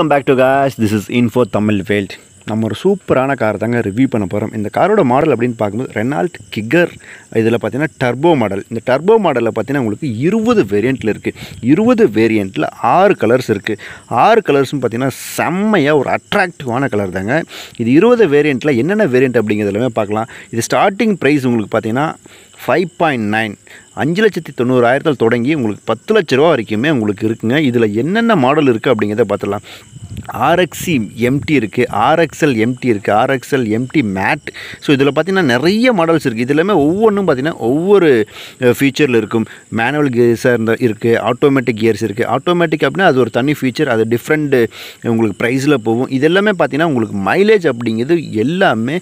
Welcome back to cause this is info Tamil world நம்ம ஒரு சூப்பரான கார் தாங்க ரிவ்யூ பண்ண போகிறோம் இந்த காரோட மாடல் அப்படின்னு பார்க்கும்போது ரெனால்ட் கிகர் இதில் பார்த்தீங்கன்னா டர்போ மாடல் இந்த டர்போ மாடலில் பார்த்தீங்கன்னா உங்களுக்கு இருபது வேரியண்ட்டில் இருக்குது இருபது வேரியண்ட்டில் ஆறு கலர்ஸ் இருக்குது ஆறு கலர்ஸ்னு பார்த்தீங்கன்னா செம்மையாக ஒரு அட்ராக்டிவான கலர் தாங்க. இது இருபது வேரியண்ட்டில் என்னென்ன வேரியண்ட் அப்படிங்கிறது எல்லாமே பார்க்கலாம். இது ஸ்டார்டிங் ப்ரைஸ் உங்களுக்கு பார்த்தீங்கன்னா ஃபைவ் பாயிண்ட் நைன் அஞ்சு லட்சத்தி தொண்ணூறாயிரத்தில் தொடங்கி உங்களுக்கு பத்து லட்ச ரூபா வரைக்குமே உங்களுக்கு இருக்குங்க. இதில் என்னென்ன மாடல் இருக்குது அப்படிங்கிறத பார்த்துடலாம். ஆர்எக்ஸி எம்டி இருக்குது ஆர்எக்ஸ்எல் எம்டி இருக்குது ஆர்எக்ஸ்எல் எம்டி மேட் ஸோ இதில் பார்த்தீங்கன்னா நிறைய மாடல்ஸ் இருக்குது இது எல்லாமே ஒவ்வொன்றும் பார்த்தீங்கன்னா ஒவ்வொரு ஃபீச்சரில் இருக்கும். மேனுவல் கியர்ஸாக இருந்த இருக்குது ஆட்டோமேட்டிக் கியர்ஸ் இருக்குது ஆட்டோமேட்டிக் அப்படின்னா அது ஒரு தனி ஃபீச்சர் அது டிஃப்ரெண்ட் உங்களுக்கு ப்ரைஸில் போகும். இது எல்லாமே பார்த்தீங்கன்னா உங்களுக்கு மைலேஜ் அப்படிங்கிறது எல்லாமே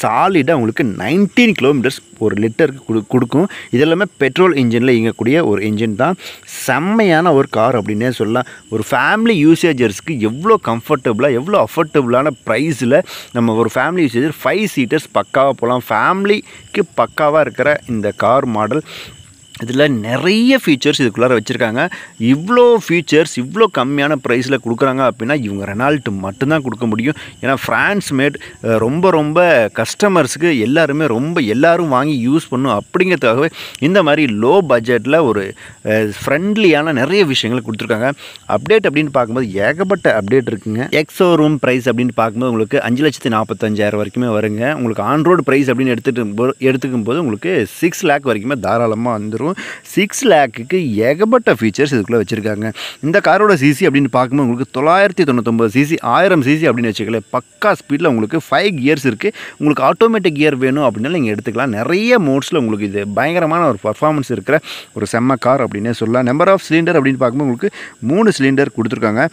சாலிடாக உங்களுக்கு நைன்டீன் கிலோமீட்டர்ஸ் ஒரு லிட்டருக்கு கொடு கொடுக்கும். இது எல்லாமே பெட்ரோல் இன்ஜினில் இயங்கக்கூடிய ஒரு இன்ஜின் தான். செம்மையான ஒரு கார் அப்படின்னே சொல்லலாம். ஒரு ஃபேமிலி யூசேஜர்ஸ்க்கு எவ்வளோ கம்ஃபர்டபுளாக எவ்வளோ அஃபர்டபுளான ப்ரைஸில் நம்ம ஒரு ஃபேமிலி யூசேஜர் ஃபைவ் சீட்டர்ஸ் பக்காவாக போகலாம் ஃபேமிலிக்கு பக்காவாக இருக்கிற இந்த கார் மாடல் இதில் நிறைய ஃபீச்சர்ஸ் இதுக்குள்ளார வச்சுருக்காங்க. இவ்வளோ ஃபீச்சர்ஸ் இவ்வளோ கம்மியான ப்ரைஸில் கொடுக்குறாங்க அப்படின்னா இவங்க ரெனால்ட்டு மட்டும்தான் கொடுக்க முடியும். ஏன்னா ஃப்ரான்ஸ் மேட் ரொம்ப ரொம்ப கஸ்டமர்ஸுக்கு எல்லாருமே ரொம்ப எல்லாரும் வாங்கி யூஸ் பண்ணும் அப்படிங்கிறதுக்காகவே இந்த மாதிரி லோ பட்ஜெட்டில் ஒரு ஃப்ரெண்ட்லியான நிறைய விஷயங்கள் கொடுத்துருக்காங்க. அப்டேட் அப்படின்னு பார்க்கும்போது ஏகப்பட்ட அப்டேட் இருக்குங்க. எக்ஸோ ரூம் ப்ரைஸ் அப்படின்னு பார்க்கும்போது உங்களுக்கு அஞ்சு லட்சத்தி நாற்பத்தஞ்சாயிரம் வரைக்குமே வருங்க. உங்களுக்கு ஆன்ரோடு ப்ரைஸ் அப்படின்னு எடுத்துகிட்டு போ- எடுத்துக்கும் போது உங்களுக்கு சிக்ஸ் லேக் வரைக்குமே தாராளமாக வந்துடும் சிக்ஸ் லேக்குக்கு ஏகப்பட்ட ஃபீச்சர்ஸ் இதுக்குள்ளே வச்சுருக்காங்க. இந்த காரோட சிசி அப்படின்னு பார்க்கும்போது உங்களுக்கு தொள்ளாயிரத்தி தொண்ணூத்தொம்பது சிசி ஆயிரம் சிசி அப்படின்னு வச்சுக்கல பக்கா ஸ்பீடில் உங்களுக்கு ஃபைவ் கியர்ஸ் இருக்குது உங்களுக்கு ஆட்டோமேட்டிக் கியர் வேணும் அப்படின்னாலும் நீங்கள் எடுத்துக்கலாம். நிறைய மோட்ஸில் உங்களுக்கு இது பயங்கரமான ஒரு பர்ஃபார்மன்ஸ் இருக்கிற ஒரு செம்ம கார் அப்படின்னே சொல்லலாம். நம்பர் ஆஃப் சிலிண்டர் அப்படின்னு பார்க்கும்போது உங்களுக்கு மூணு சிலிண்டர் கொடுத்துருக்காங்க.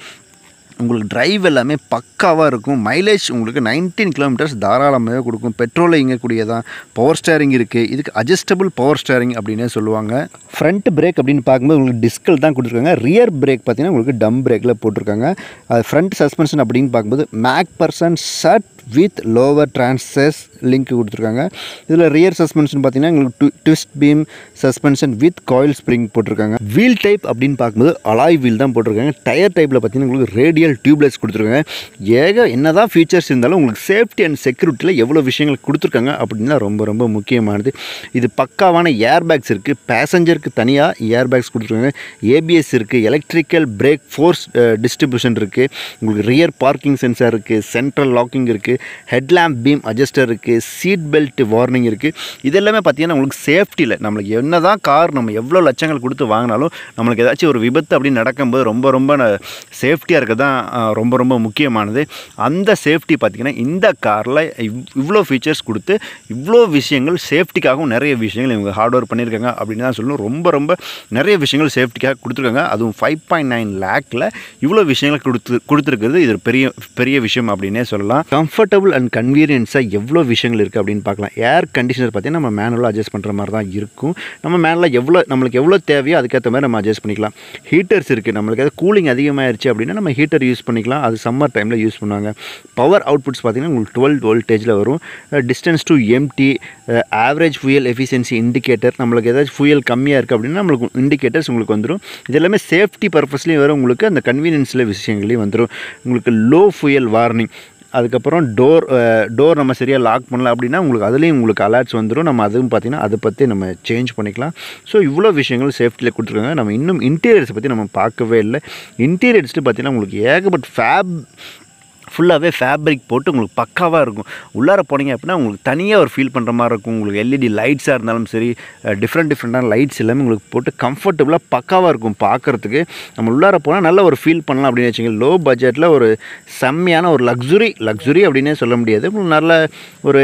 உங்களுக்கு டிரைவ் எல்லாமே பக்காவாக இருக்கும். மைலேஜ் உங்களுக்கு நைன்டீன் கிலோமீட்டர்ஸ் தாராளமாகவே கொடுக்கும். பெட்ரோலில் இயங்கக்கூடியதான் பவர் ஸ்டேரிங் இருக்குது இதுக்கு அட்ஜஸ்டபிள் பவர் ஸ்டேரிங் அப்படின்னே சொல்லுவாங்க. ஃப்ரண்ட் பிரேக் அப்படின்னு பார்க்கும்போது உங்களுக்கு டிஸ்கல் தான் கொடுத்துருக்காங்க. ரியர் பிரேக் பார்த்தீங்கன்னா உங்களுக்கு டம் பிரேக்கில் போட்டிருக்காங்க. அது ஃப்ரண்ட் சஸ்பென்ஷன் அப்படின்னு பார்க்கும்போது MacPherson strut with lower transverse link கொடுத்துருக்காங்க. இதில் ரியர் சஸ்பென்ஷன் பார்த்தீங்கன்னா உங்களுக்கு twist beam suspension with coil spring போட்டிருக்காங்க. வீல் டைப் அப்படின்னு பார்க்கும்போது அலாய் வீல் தான் போட்டிருக்காங்க. டயர் டைப்பில் பார்த்தீங்கன்னா உங்களுக்கு ரேடியல் டியூப்லெஸ் கொடுத்துருக்காங்க. ஏக என்ன தான் ஃபீச்சர்ஸ் இருந்தாலும் உங்களுக்கு சேஃப்டி அண்ட் செக்யூரிட்டியில் எவ்வளோ விஷயங்கள் கொடுத்துருக்காங்க அப்படின்னா ரொம்ப ரொம்ப முக்கியமானது. இது பக்காவான ஏர் பேக்ஸ் இருக்குது பேசஞ்சருக்கு தனியாக ஏர் பேக்ஸ் கொடுத்துருக்காங்க ஏபிஎஸ் இருக்குது எலக்ட்ரிக்கல் பிரேக் ஃபோர்ஸ் டிஸ்ட்ரிபியூஷன் இருக்குது உங்களுக்கு ரியர் பார்க்கிங் சென்சார் இருக்குது சென்ட்ரல் லாக்கிங் இருக்குது ஹெட்லாம்ப் பீம் அட்ஜஸ்டர் இருக்குது சீட் பெல்ட் வார்னிங் இருக்குது இது எல்லாமே பார்த்தீங்கன்னா உங்களுக்கு சேஃப்டியில் நம்மளுக்கு என்ன தான் கார் நம்ம எவ்வளோ லட்சங்கள் கொடுத்து வாங்கினாலும் நம்மளுக்கு ஏதாச்சும் ஒரு விபத்து அப்படின்னு நடக்கும்போது ரொம்ப ரொம்ப சேஃப்டியாக இருக்க தான் ரொம்ப ரொம்ப முக்கியமானது. அந்த சேஃப்டி பார்த்திங்கன்னா இந்த காரில் இவ்வளோ ஃபீச்சர்ஸ் கொடுத்து இவ்வளோ விஷயங்கள் சேஃப்டிக்காகவும் நிறைய விஷயங்கள் இவங்க ஹார்ட் ஒர்க் பண்ணியிருக்காங்க அப்படின்னு தான் சொல்லணும். ரொம்ப ரொம்ப நிறைய விஷயங்கள் சேஃப்டிக்காக கொடுத்துருக்காங்க. அதுவும் ஃபைவ் பாயிண்ட் நைன் லேக்கில் இவ்வளோ விஷயங்கள் கொடுத்து கொடுத்துருக்கிறது. இது பெரிய பெரிய விஷயம் அப்படின்னே சொல்லலாம். கம்ஃபர்ட் கம்ஃபர்டபுள் அண்ட் கன்வீனியன்ஸாக எவ்வளோ விஷயங்கள் இருக்குது அப்படின்னு பார்க்கலாம். ஏர் கண்டிஷனர் பார்த்தீங்கன்னா நம்ம மேனுவலாக அட்ஜஸ்ட் பண்ணுற மாதிரி தான் இருக்கும். நம்ம மேனுவலாக எவ்வளோ நம்மளுக்கு எவ்வளோ தேவையோ அதுக்கேற்ற மாதிரி நம்ம அட்ஜஸ்ட் பண்ணிக்கலாம். ஹீட்டர்ஸ் இருக்குது நம்மளுக்கு ஏதாவது கூலிங் அதிகமாகிருச்சு அப்படின்னா நம்ம ஹீட்டர் யூஸ் பண்ணிக்கலாம். அது சம்மர் டைமில் யூஸ் பண்ணுவாங்க. பவர் அவுட்புட்ஸ் பார்த்தீங்கன்னா உங்களுக்கு டுவெல் வோல்டேஜில் வரும். Distance to empty average fuel efficiency indicator நம்மளுக்கு ஏதாச்சும் ஃபுயல் கம்மியாக இருக்குது அப்படின்னா நம்மளுக்கு இண்டிகேட்டர்ஸ் உங்களுக்கு வந்துடும் இது எல்லாமே சேஃப்டி பர்பஸ்லேயும் வரும். உங்களுக்கு அந்த கன்வீனியன்ஸில் விஷயங்களையும் வந்துடும் உங்களுக்கு லோ ஃபுயல் வார்னிங் அதுக்கப்புறம் டோர் டோர் நம்ம சரியாக லாக் பண்ணல அப்படின்னா உங்களுக்கு அதுலேயும் உங்களுக்கு அலர்ட்ஸ் வந்துடும் நம்ம அதுவும் பார்த்தீங்கன்னா அதை பற்றி நம்ம சேஞ்ச் பண்ணிக்கலாம். ஸோ இவ்வளோ விஷயங்கள் சேஃப்டியில் கொடுத்துருக்காங்க. நம்ம இன்னும் இன்டீரியர்ஸை பற்றி நம்ம பார்க்கவே இல்லை. இன்டீரியர்ஸ்ட்டு பார்த்தீங்கன்னா உங்களுக்கு ஏகப்பட்ட ஃபேப் ஃபுல்லாகவே ஃபேப்ரிக் போட்டு உங்களுக்கு பக்காவாக இருக்கும். உள்ளார போனீங்க அப்படின்னா உங்களுக்கு தனியாக ஒரு ஃபீல் பண்ணுற மாதிரி இருக்கும். உங்களுக்கு எல்இடி லைட்ஸாக இருந்தாலும் சரி டிஃப்ரெண்ட் டிஃப்ரெண்ட்டான லைட்ஸ் எல்லாமே உங்களுக்கு போட்டு கம்ஃபர்டபுளாக பக்காவாக இருக்கும் பார்க்குறதுக்கு நம்ம உள்ளார போனால் நல்ல ஒரு ஃபீல் பண்ணலாம் அப்படின்னு வச்சுங்க லோ பட்ஜெட்டில் ஒரு செம்மையான ஒரு லக்ஸுரி லக்ஸுரி அப்படின்னே சொல்ல முடியாது. உங்களுக்கு நல்ல ஒரு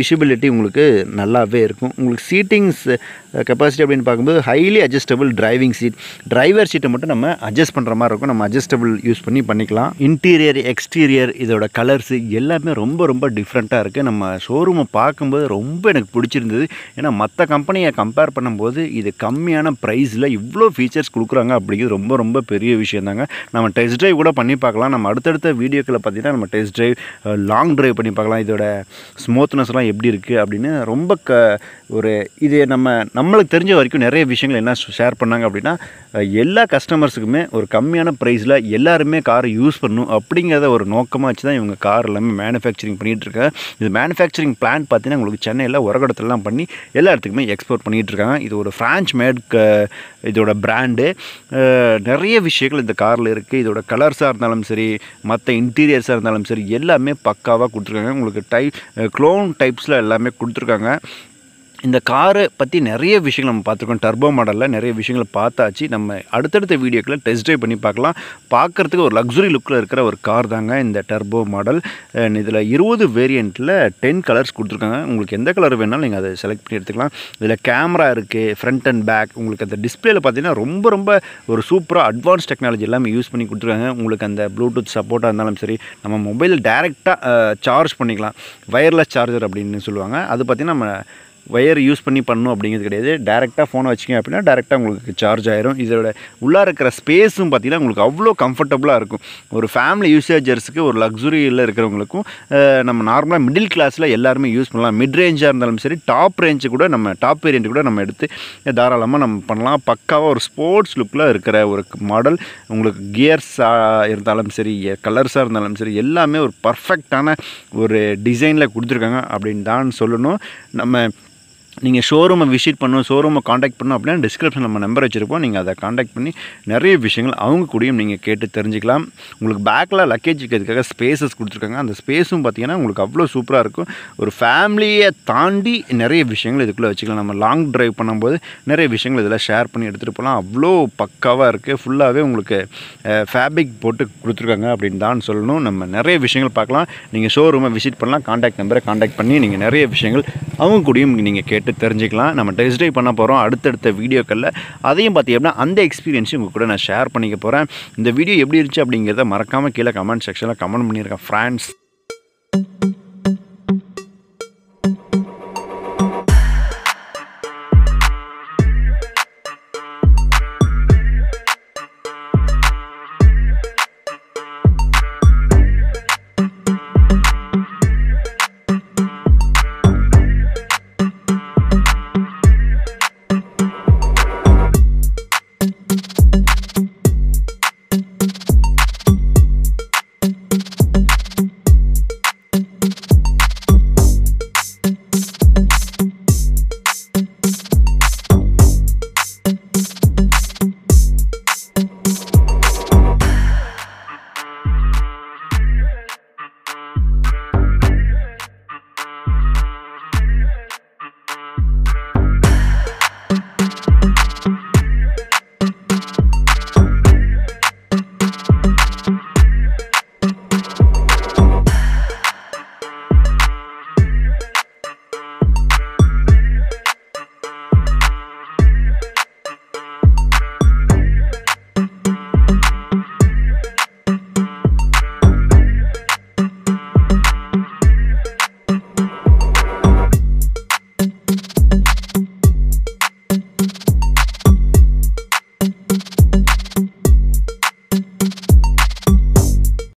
விஷிபிலிட்டி உங்களுக்கு நல்லாவே இருக்கும். உங்களுக்கு சீட்டிங்ஸ் கெப்பாசிட்டி அப்படின்னு பார்க்கும்போது highly adjustable driving seat driver சீட்டை மட்டும் நம்ம அட்ஜஸ்ட் பண்ணுற மாதிரி இருக்கும். நம்ம அட்ஜஸ்டபிள் யூஸ் பண்ணி பண்ணிக்கலாம். இன்டீரியர் எக்ஸ்டீரியர் இன்டீரியர் இதோட கலர்ஸு எல்லாமே ரொம்ப ரொம்ப டிஃப்ரெண்ட்டாக இருக்குது நம்ம ஷோரூமை பார்க்கும்போது ரொம்ப எனக்கு பிடிச்சிருந்தது. ஏன்னா மற்ற கம்பெனியை கம்பேர் பண்ணும்போது இது கம்மியான ப்ரைஸில் இவ்வளோ ஃபீச்சர்ஸ் கொடுக்குறாங்க அப்படிங்கிறது ரொம்ப ரொம்ப பெரிய விஷயம் தாங்க நம்ம டெஸ்ட் ட்ரைவ் கூட பண்ணி பார்க்கலாம். நம்ம அடுத்தடுத்த வீடியோக்களை பார்த்தீங்கன்னா நம்ம டெஸ்ட் ட்ரைவ் லாங் ட்ரைவ் பண்ணி பார்க்கலாம். இதோட ஸ்மூத்னஸ்லாம் எப்படி இருக்குது அப்படின்னு ரொம்ப க ஒரு இது நம்ம நம்மளுக்கு தெரிஞ்ச வரைக்கும் நிறைய விஷயங்கள் என்ன ஷேர் பண்ணாங்க அப்படின்னா எல்லா கஸ்டமர்ஸுக்குமே ஒரு கம்மியான ப்ரைஸில் எல்லாருமே காரை யூஸ் பண்ணும் அப்படிங்கிறத ஒரு நோக்கம் நோக்கமாக வச்சு தான் இவங்க கார் எல்லாமே மேனுஃபேக்சரிங் பண்ணிகிட்டு இருக்காங்க இது மேனுஃபேக்சரிங் பிளான் பார்த்தீங்கன்னா உங்களுக்கு சென்னையில் உரகடத்துலலாம் பண்ணி எல்லா இடத்துக்குமே எக்ஸ்போர்ட் பண்ணிகிட்டு இருக்காங்க இது ஒரு ஃப்ரான்ச் மேட் இதோட பிராண்டு நிறைய விஷயங்கள் இந்த காரில் இருக்குது இதோட கலர்ஸாக இருந்தாலும் சரி மற்ற இன்டீரியர்ஸாக இருந்தாலும் சரி எல்லாமே பக்காவாக கொடுத்துருக்காங்க. உங்களுக்கு டைப் க்ளோன் டைப்ஸில் எல்லாமே கொடுத்துருக்காங்க. இந்த காரை பற்றி நிறைய விஷயங்கள் நம்ம பார்த்துருக்கோம். டர்போ மாடலில் நிறைய விஷயங்களை பார்த்தாச்சு. நம்ம அடுத்தடுத்த வீடியோக்களை டெஸ்ட் ட்ரைவ் பண்ணி பார்க்கலாம். பார்க்குறதுக்கு ஒரு லக்ஸுரி லுக்கில் இருக்கிற ஒரு கார் தாங்க இந்த டர்போ மாடல் இதில் இருபது வேரியண்ட்டில் டென் கலர்ஸ் கொடுத்துருக்காங்க. உங்களுக்கு எந்த கலர் வேணாலும் நீங்கள் அதை செலக்ட் பண்ணி எடுத்துக்கலாம். இதில் கேமரா இருக்குது ஃப்ரண்ட் அண்ட் பேக் உங்களுக்கு அந்த டிஸ்பிளேயில் பார்த்தீங்கன்னா ரொம்ப ரொம்ப ஒரு சூப்பராக அட்வான்ஸ் டெக்னாலஜி எல்லாமே யூஸ் பண்ணி கொடுத்துருக்காங்க. உங்களுக்கு அந்த ப்ளூடூத் சப்போர்ட்டாக இருந்தாலும் சரி நம்ம மொபைல் டேரெக்டாக சார்ஜ் பண்ணிக்கலாம். வயர்லெஸ் சார்ஜர் அப்படின்னு சொல்லுவாங்க. அது பார்த்திங்கன்னா நம்ம ஒயர் யூஸ் பண்ணி பண்ணணும் அப்படிங்கிறது கிடையாது. டேரெக்டாக ஃபோனை வச்சிங்க அப்படின்னா டேரெக்டாக உங்களுக்கு சார்ஜ் ஆயிரும். இதோட உள்ளே இருக்கிற ஸ்பேஸும் பார்த்தீங்கன்னா உங்களுக்கு அவ்வளோ கம்ஃபர்டபுளாக இருக்கும். ஒரு ஃபேமிலி யூசேஜர்ஸுக்கு ஒரு லக்ஸுரியில் இருக்கிறவங்களுக்கும் நம்ம நார்மலாக மிடில் கிளாஸில் எல்லாருமே யூஸ் பண்ணலாம். மிட் ரேஞ்சாக இருந்தாலும் சரி டாப் ரேஞ்சு கூட நம்ம டாப் வேரியண்ட் கூட நம்ம எடுத்து தாராளமாக நம்ம பண்ணலாம். பக்காவாக ஒரு ஸ்போர்ட்ஸ் லுக்கில் இருக்கிற ஒரு மாடல் உங்களுக்கு கியர்ஸாக இருந்தாலும் சரி கலர்ஸாக இருந்தாலும் சரி எல்லாமே ஒரு பர்ஃபெக்டான ஒரு டிசைனில் கொடுத்துருக்காங்க அப்படின்னு தான் சொல்லணும். நம்ம நீங்கள் ஷோரூமை விசிட் பண்ணணும் ஷோரூமை காண்டாக்ட் பண்ணணும் அப்படின்னா டிஸ்கிரிப்ஷன் நம்ம நம்பர் வச்சுருப்போம். நீங்கள் அதை காண்டாக்ட் பண்ணி நிறைய விஷயங்கள் அவங்க கூடயும் நீங்கள் கேட்டு தெரிஞ்சுக்கலாம். உங்களுக்கு பேக்கில் லக்கேஜ் வைக்கிறதுக்காக ஸ்பேசஸ் கொடுத்துருக்காங்க. அந்த ஸ்பேஸும் பார்த்தீங்கன்னா உங்களுக்கு அவ்வளோ சூப்பராக இருக்கும். ஒரு ஃபேமிலியை தாண்டி நிறைய விஷயங்கள் இதுக்குள்ளே வச்சுக்கலாம். நம்ம லாங் ட்ரைவ் பண்ணும்போது நிறைய விஷயங்கள் இதில் ஷேர் பண்ணி எடுத்துகிட்டு போகலாம். அவ்வளோ பக்காவாக இருக்குது ஃபுல்லாகவே உங்களுக்கு ஃபேப்ரிக் போட்டு கொடுத்துருக்காங்க அப்படின்னு தான் சொல்லணும். நம்ம நிறைய விஷயங்கள் பார்க்கலாம். நீங்கள் ஷோரூமை விசிட் பண்ணலாம். காண்டாக்ட் நம்பரை காண்டாக்ட் பண்ணி நீங்கள் நிறைய விஷயங்கள் அவங்க கூடயும் நீங்கள் கேட்டு தெரிஞ்சுக்கலாம். நம்ம டெஸ்ட் ட்ரைவ் பண்ண போகிறோம் அடுத்தடுத்த வீடியோக்களில் அதையும் பார்த்தீங்கன்னா அந்த எக்ஸ்பீரியன்ஸையும் உங்கள் கூட நான் ஷேர் பண்ணிக்க போகிறேன் இந்த வீடியோ எப்படி இருந்துச்சு அப்படிங்கிறத மறக்காமல் கீழே கமெண்ட் செக்ஷனில் கமெண்ட் பண்ணியிருக்கேன் ஃப்ரெண்ட்ஸ்